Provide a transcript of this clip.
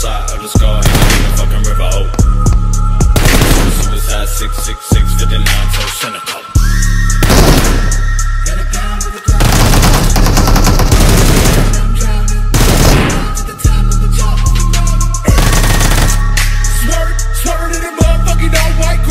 side of the skull, hanging in the fucking river. Oh, suicide six six six fifty nine, so cynical. Swerve, swerve in the motherfucking all white.